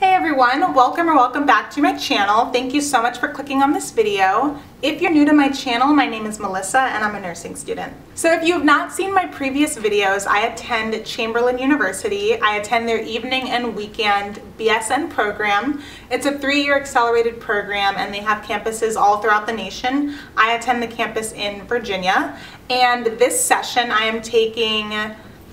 Hey everyone, welcome or welcome back to my channel. Thank you so much for clicking on this video. If you're new to my channel, my name is Melissa and I'm a nursing student. So if you have not seen my previous videos, I attend Chamberlain University. I attend their evening and weekend BSN program. It's a three-year accelerated program and they have campuses all throughout the nation. I attend the campus in Virginia and this session I am taking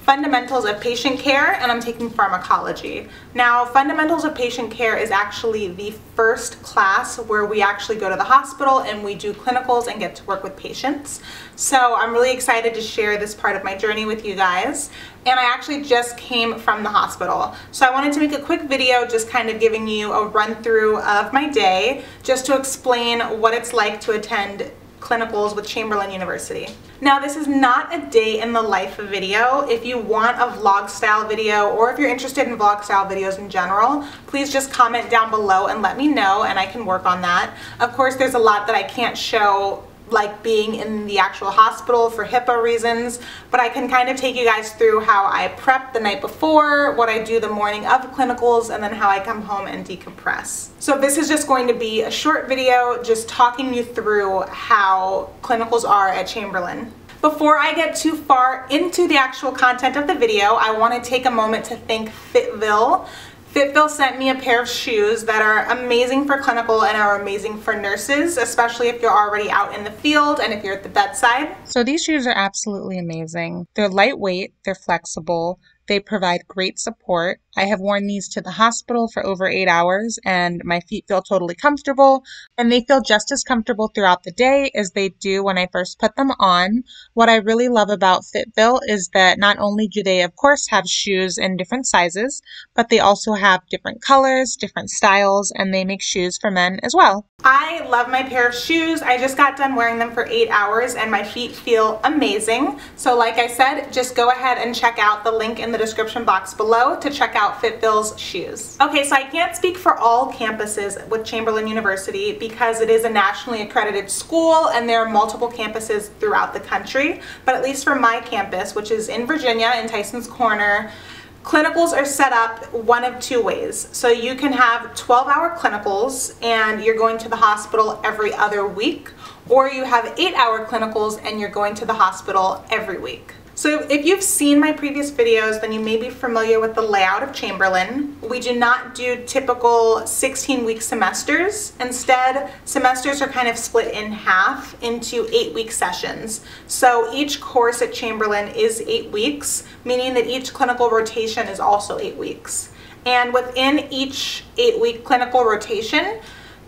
Fundamentals of Patient Care and I'm taking Pharmacology. Now Fundamentals of Patient Care is actually the first class where we actually go to the hospital and we do clinicals and get to work with patients. So I'm really excited to share this part of my journey with you guys and I actually just came from the hospital. So I wanted to make a quick video just kind of giving you a run through of my day just to explain what it's like to attend clinicals with Chamberlain University. Now this is not a day in the life video. If you want a vlog style video or if you're interested in vlog style videos in general, please just comment down below and let me know and I can work on that. Of course there's a lot that I can't show like being in the actual hospital for HIPAA reasons, but I can kind of take you guys through how I prep the night before, what I do the morning of clinicals, and then how I come home and decompress. So this is just going to be a short video just talking you through how clinicals are at Chamberlain. Before I get too far into the actual content of the video, I want to take a moment to thank Fitville Fitville sent me a pair of shoes that are amazing for clinical and are amazing for nurses, especially if you're already out in the field and if you're at the bedside. So these shoes are absolutely amazing. They're lightweight, they're flexible, they provide great support. I have worn these to the hospital for over eight hours and my feet feel totally comfortable and they feel just as comfortable throughout the day as they do when I first put them on. What I really love about Fitville is that not only do they of course have shoes in different sizes, but they also have different colors, different styles, and they make shoes for men as well. I love my pair of shoes. I just got done wearing them for eight hours and my feet feel amazing. So like I said, just go ahead and check out the link in the description box below to check out Fitville's shoes. Okay, so I can't speak for all campuses with Chamberlain University because it is a nationally accredited school and there are multiple campuses throughout the country. But at least for my campus, which is in Virginia in Tyson's Corner, Clinicals are set up one of two ways. So you can have 12 hour clinicals and you're going to the hospital every other week, or you have eight hour clinicals and you're going to the hospital every week. So if you've seen my previous videos, then you may be familiar with the layout of Chamberlain. We do not do typical 16-week semesters. Instead, semesters are kind of split in half into eight-week sessions. So each course at Chamberlain is eight weeks, meaning that each clinical rotation is also eight weeks. And within each eight-week clinical rotation,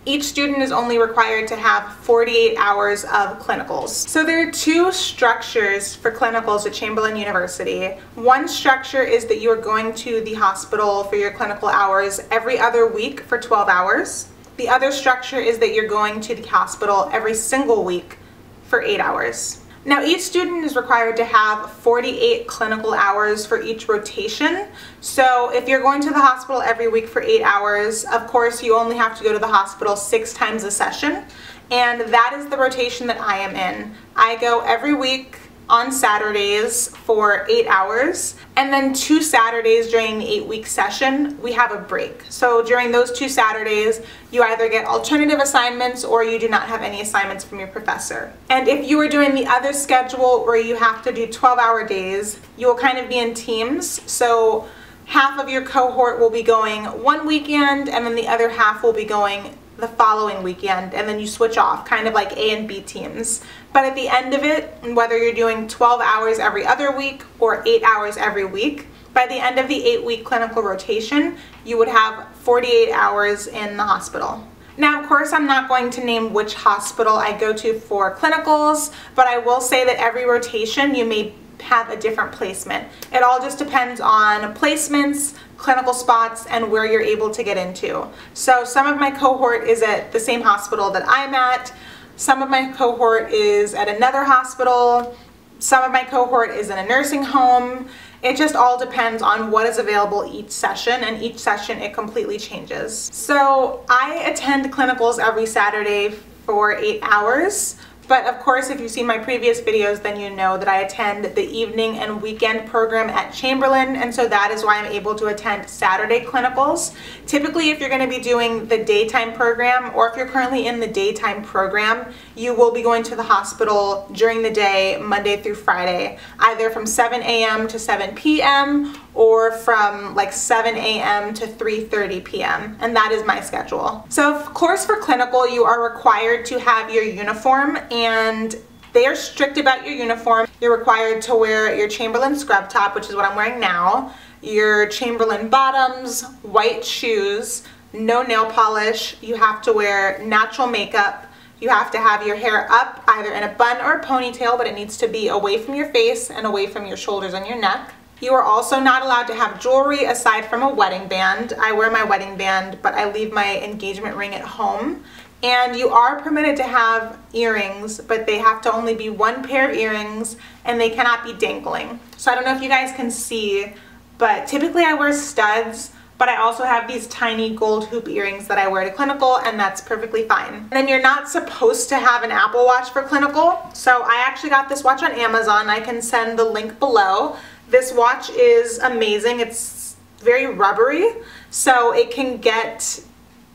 each student is only required to have 48 hours of clinicals. So there are two structures for clinicals at Chamberlain University. One structure is that you are going to the hospital for your clinical hours every other week for 12 hours. The other structure is that you're going to the hospital every single week for 8 hours. Now each student is required to have 48 clinical hours for each rotation. So if you're going to the hospital every week for eight hours, of course you only have to go to the hospital six times a session. And that is the rotation that I am in. I go every week on Saturdays for eight hours. And then two Saturdays during the eight week session, we have a break. So during those two Saturdays, you either get alternative assignments or you do not have any assignments from your professor. And if you are doing the other schedule where you have to do 12 hour days, you will kind of be in teams. So half of your cohort will be going one weekend and then the other half will be going the following weekend and then you switch off, kind of like A and B teams. But at the end of it, whether you're doing 12 hours every other week or 8 hours every week, by the end of the 8-week clinical rotation, you would have 48 hours in the hospital. Now, of course, I'm not going to name which hospital I go to for clinicals, but I will say that every rotation you may have a different placement. It all just depends on placements, clinical spots, and where you're able to get into. So some of my cohort is at the same hospital that I'm at, some of my cohort is at another hospital, some of my cohort is in a nursing home. It just all depends on what is available each session and each session it completely changes. So I attend clinicals every Saturday for eight hours But of course, if you've seen my previous videos, then you know that I attend the evening and weekend program at Chamberlain, and so that is why I'm able to attend Saturday clinicals. Typically, if you're going to be doing the daytime program, or if you're currently in the daytime program, you will be going to the hospital during the day, Monday through Friday, either from 7 a.m. to 7 p.m. or from like 7 a.m. to 3.30 p.m. And that is my schedule. So of course for clinical, you are required to have your uniform and they are strict about your uniform. You're required to wear your Chamberlain scrub top, which is what I'm wearing now, your Chamberlain bottoms, white shoes, no nail polish. You have to wear natural makeup. You have to have your hair up either in a bun or a ponytail, but it needs to be away from your face and away from your shoulders and your neck. You are also not allowed to have jewelry aside from a wedding band. I wear my wedding band, but I leave my engagement ring at home. And you are permitted to have earrings, but they have to only be one pair of earrings and they cannot be dangling. So I don't know if you guys can see, but typically I wear studs, but I also have these tiny gold hoop earrings that I wear to clinical and that's perfectly fine. And then you're not supposed to have an Apple Watch for clinical. So I actually got this watch on Amazon. I can send the link below. This watch is amazing. It's very rubbery, so it can get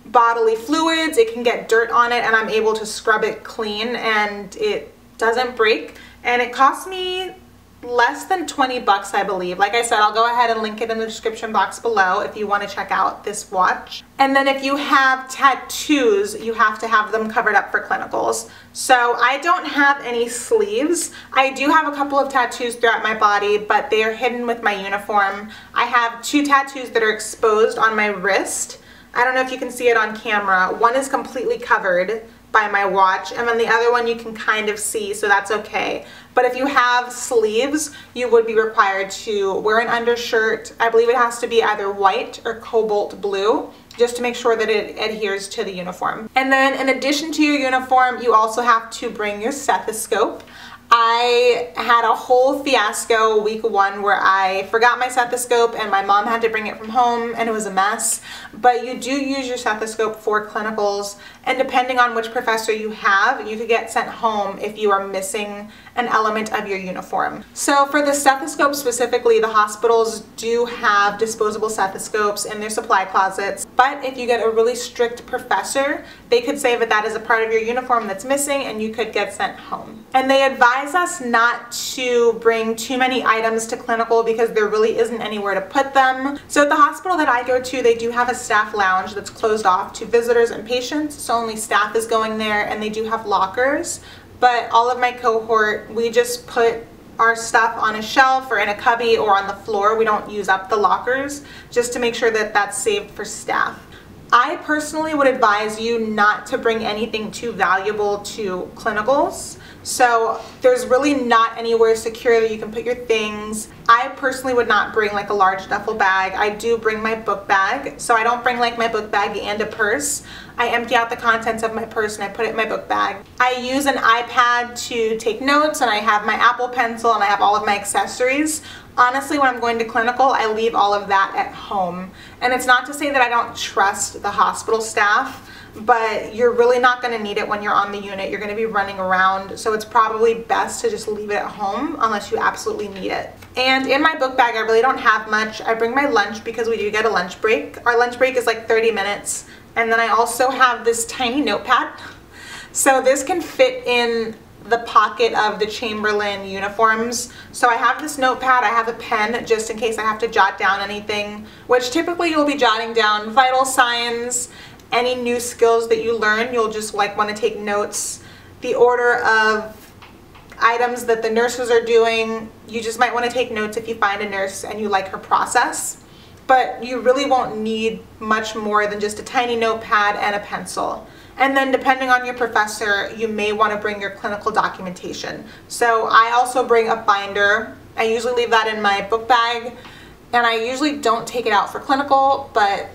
bodily fluids, it can get dirt on it, and I'm able to scrub it clean and it doesn't break. And it cost me less than 20 bucks, I believe. Like I said, I'll go ahead and link it in the description box below if you want to check out this watch. And then if you have tattoos, you have to have them covered up for clinicals. So I don't have any sleeves. I do have a couple of tattoos throughout my body, but they are hidden with my uniform. I have two tattoos that are exposed on my wrist I don't know if you can see it on camera. One is completely covered by my watch and then the other one you can kind of see so that's okay. But if you have sleeves you would be required to wear an undershirt. I believe it has to be either white or cobalt blue just to make sure that it adheres to the uniform. And then in addition to your uniform you also have to bring your stethoscope I had a whole fiasco week one where I forgot my stethoscope and my mom had to bring it from home and it was a mess. But you do use your stethoscope for clinicals and depending on which professor you have, you could get sent home if you are missing an element of your uniform. So for the stethoscope specifically, the hospitals do have disposable stethoscopes in their supply closets. But if you get a really strict professor, they could say that that is a part of your uniform that's missing and you could get sent home. And they advise us not to bring too many items to clinical because there really isn't anywhere to put them. So at the hospital that I go to, they do have a staff lounge that's closed off to visitors and patients. So only staff is going there and they do have lockers but all of my cohort, we just put our stuff on a shelf or in a cubby or on the floor. We don't use up the lockers just to make sure that that's saved for staff. I personally would advise you not to bring anything too valuable to clinicals. So there's really not anywhere secure that you can put your things. I personally would not bring like a large duffel bag. I do bring my book bag. So I don't bring like my book bag and a purse. I empty out the contents of my purse and I put it in my book bag. I use an iPad to take notes and I have my Apple Pencil and I have all of my accessories. Honestly, when I'm going to clinical, I leave all of that at home. And it's not to say that I don't trust the hospital staff, but you're really not going to need it when you're on the unit. You're going to be running around, so it's probably best to just leave it at home unless you absolutely need it. And in my book bag, I really don't have much. I bring my lunch because we do get a lunch break. Our lunch break is like 30 minutes. And then I also have this tiny notepad. So this can fit in the pocket of the Chamberlain uniforms. So I have this notepad, I have a pen just in case I have to jot down anything, which typically you'll be jotting down vital signs, any new skills that you learn, you'll just like want to take notes, the order of items that the nurses are doing, you just might want to take notes if you find a nurse and you like her process but you really won't need much more than just a tiny notepad and a pencil. And then depending on your professor, you may want to bring your clinical documentation. So I also bring a binder. I usually leave that in my book bag and I usually don't take it out for clinical, but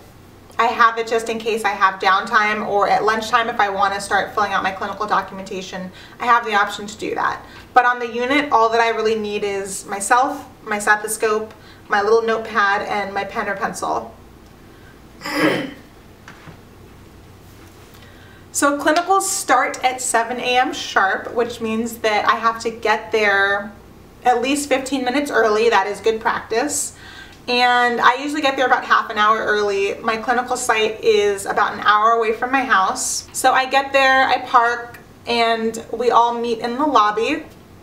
I have it just in case I have downtime or at lunchtime if I want to start filling out my clinical documentation, I have the option to do that. But on the unit, all that I really need is myself, my stethoscope, my little notepad and my pen or pencil. So clinicals start at 7 a.m. sharp, which means that I have to get there at least 15 minutes early. That is good practice. And I usually get there about half an hour early. My clinical site is about an hour away from my house. So I get there, I park, and we all meet in the lobby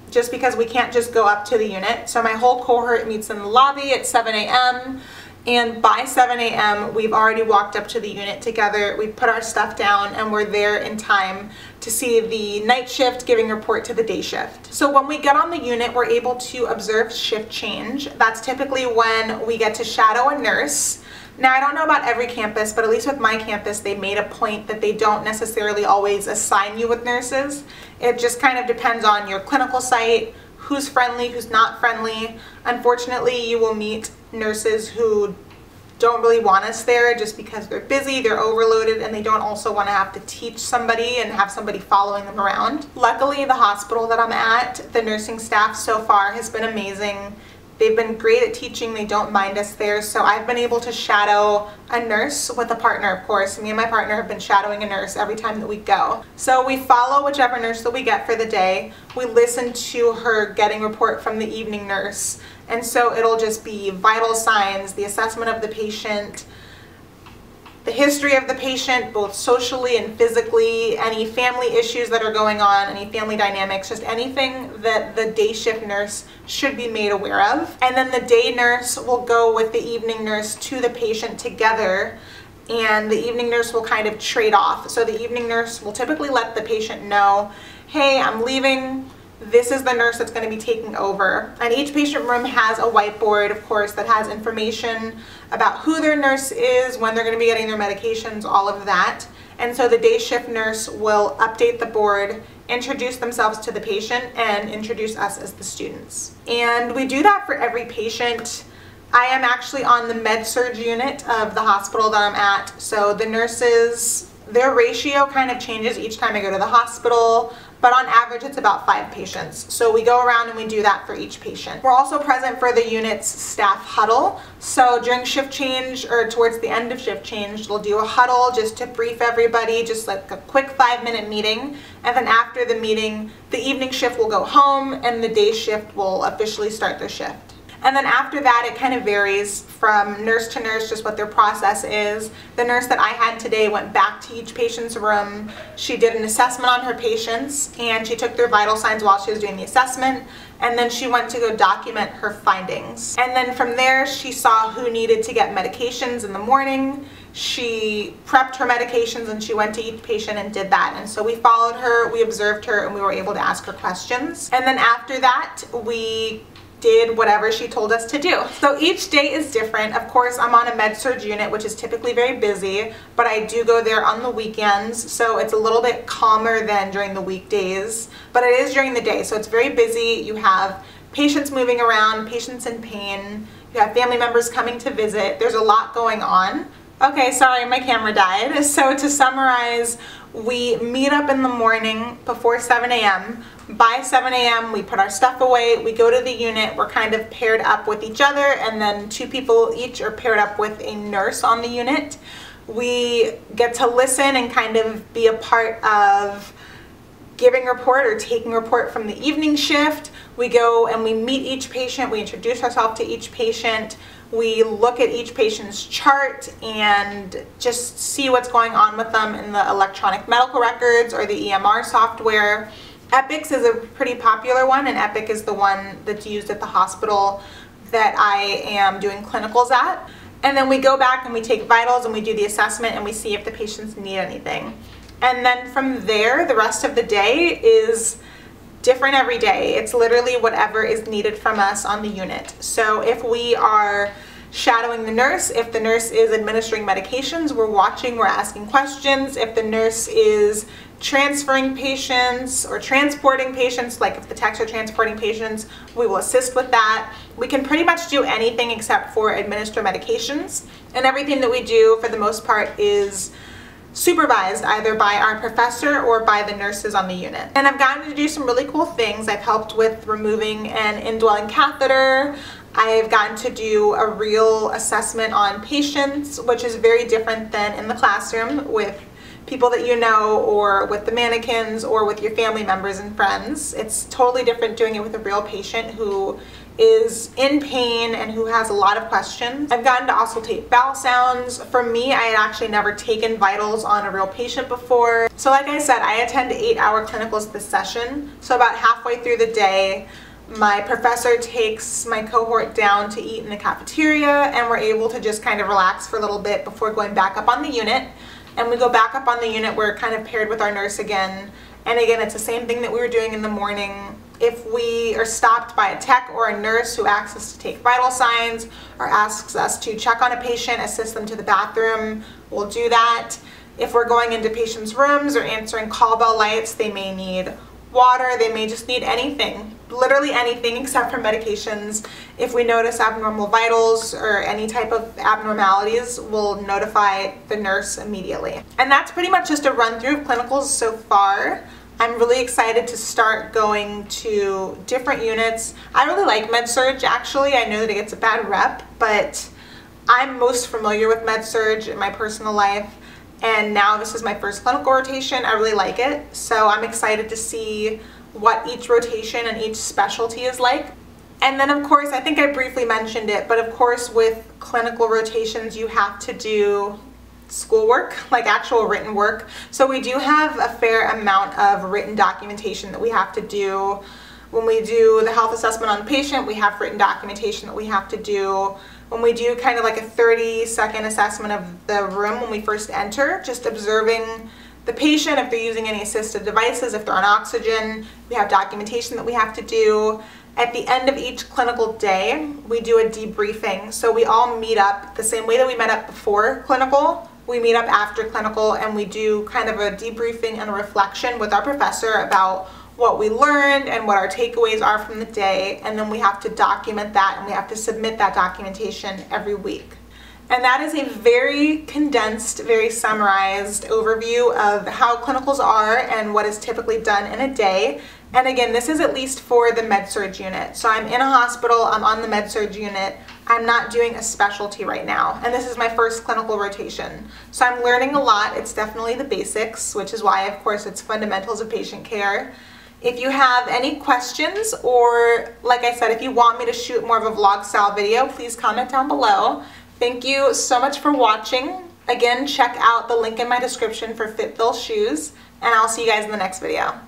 just because we can't just go up to the unit. So my whole cohort meets in the lobby at 7 a.m. And by 7 a.m., we've already walked up to the unit together. We put our stuff down and we're there in time to see the night shift giving report to the day shift. So when we get on the unit, we're able to observe shift change. That's typically when we get to shadow a nurse. Now, I don't know about every campus, but at least with my campus, they made a point that they don't necessarily always assign you with nurses. It just kind of depends on your clinical site, who's friendly, who's not friendly. Unfortunately, you will meet nurses who don't really want us there just because they're busy, they're overloaded, and they don't also want to have to teach somebody and have somebody following them around. Luckily, the hospital that I'm at, the nursing staff so far has been amazing. They've been great at teaching, they don't mind us there, so I've been able to shadow a nurse with a partner, of course. Me and my partner have been shadowing a nurse every time that we go. So we follow whichever nurse that we get for the day. We listen to her getting report from the evening nurse. And so it'll just be vital signs, the assessment of the patient, the history of the patient, both socially and physically, any family issues that are going on, any family dynamics, just anything that the day shift nurse should be made aware of. And then the day nurse will go with the evening nurse to the patient together and the evening nurse will kind of trade off. So the evening nurse will typically let the patient know, hey, I'm leaving this is the nurse that's going to be taking over. And each patient room has a whiteboard, of course, that has information about who their nurse is, when they're going to be getting their medications, all of that. And so the day shift nurse will update the board, introduce themselves to the patient, and introduce us as the students. And we do that for every patient. I am actually on the med surg unit of the hospital that I'm at. So the nurses, their ratio kind of changes each time I go to the hospital but on average it's about five patients. So we go around and we do that for each patient. We're also present for the unit's staff huddle. So during shift change or towards the end of shift change, we'll do a huddle just to brief everybody, just like a quick five minute meeting. And then after the meeting, the evening shift will go home and the day shift will officially start their shift. And then after that, it kind of varies from nurse to nurse, just what their process is. The nurse that I had today went back to each patient's room. She did an assessment on her patients and she took their vital signs while she was doing the assessment. And then she went to go document her findings. And then from there, she saw who needed to get medications in the morning. She prepped her medications and she went to each patient and did that. And so we followed her, we observed her, and we were able to ask her questions. And then after that, we did whatever she told us to do. So each day is different. Of course, I'm on a med surg unit, which is typically very busy, but I do go there on the weekends, so it's a little bit calmer than during the weekdays, but it is during the day, so it's very busy. You have patients moving around, patients in pain, you have family members coming to visit. There's a lot going on. Okay, sorry, my camera died. So to summarize, we meet up in the morning before 7 a.m. By 7 a.m., we put our stuff away, we go to the unit, we're kind of paired up with each other, and then two people each are paired up with a nurse on the unit. We get to listen and kind of be a part of giving report or taking report from the evening shift. We go and we meet each patient, we introduce ourselves to each patient, we look at each patient's chart and just see what's going on with them in the electronic medical records or the EMR software. Epics is a pretty popular one and Epic is the one that's used at the hospital that I am doing clinicals at. And then we go back and we take vitals and we do the assessment and we see if the patients need anything. And then from there, the rest of the day is different every day. It's literally whatever is needed from us on the unit. So if we are shadowing the nurse, if the nurse is administering medications, we're watching, we're asking questions. If the nurse is transferring patients or transporting patients, like if the techs are transporting patients, we will assist with that. We can pretty much do anything except for administer medications. And everything that we do for the most part is supervised either by our professor or by the nurses on the unit. And I've gotten to do some really cool things. I've helped with removing an indwelling catheter. I've gotten to do a real assessment on patients, which is very different than in the classroom with people that you know or with the mannequins or with your family members and friends. It's totally different doing it with a real patient who is in pain and who has a lot of questions. I've gotten to also take bowel sounds. For me, I had actually never taken vitals on a real patient before. So like I said, I attend eight hour clinicals this session. So about halfway through the day, my professor takes my cohort down to eat in the cafeteria and we're able to just kind of relax for a little bit before going back up on the unit. And we go back up on the unit, we're kind of paired with our nurse again. And again, it's the same thing that we were doing in the morning if we are stopped by a tech or a nurse who asks us to take vital signs or asks us to check on a patient, assist them to the bathroom, we'll do that. If we're going into patients' rooms or answering call bell lights, they may need water, they may just need anything, literally anything except for medications. If we notice abnormal vitals or any type of abnormalities, we'll notify the nurse immediately. And that's pretty much just a run through of clinicals so far. I'm really excited to start going to different units. I really like MedSurg actually. I know that it gets a bad rep, but I'm most familiar with MedSurg in my personal life and now this is my first clinical rotation. I really like it. So I'm excited to see what each rotation and each specialty is like. And then of course, I think I briefly mentioned it, but of course with clinical rotations you have to do schoolwork, like actual written work. So we do have a fair amount of written documentation that we have to do. When we do the health assessment on the patient, we have written documentation that we have to do. When we do kind of like a 30 second assessment of the room when we first enter, just observing the patient, if they're using any assistive devices, if they're on oxygen, we have documentation that we have to do. At the end of each clinical day, we do a debriefing. So we all meet up the same way that we met up before clinical we meet up after clinical and we do kind of a debriefing and a reflection with our professor about what we learned and what our takeaways are from the day and then we have to document that and we have to submit that documentation every week. And that is a very condensed, very summarized overview of how clinicals are and what is typically done in a day. And again, this is at least for the med-surg unit. So I'm in a hospital, I'm on the med-surg unit, I'm not doing a specialty right now. And this is my first clinical rotation. So I'm learning a lot. It's definitely the basics, which is why, of course, it's fundamentals of patient care. If you have any questions or, like I said, if you want me to shoot more of a vlog style video, please comment down below. Thank you so much for watching. Again, check out the link in my description for Fitville shoes, and I'll see you guys in the next video.